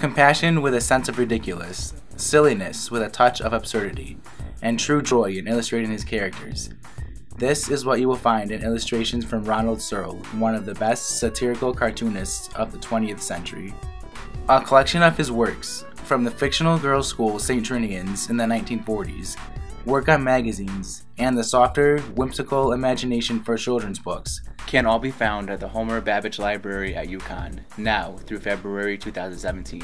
Compassion with a sense of ridiculous, silliness with a touch of absurdity, and true joy in illustrating his characters. This is what you will find in illustrations from Ronald Searle, one of the best satirical cartoonists of the 20th century. A collection of his works, from the fictional girls' school St. Trinian's in the 1940s, work on magazines, and the softer, whimsical imagination for children's books, can all be found at the Homer Babbidge Library at UConn, now through February 2017.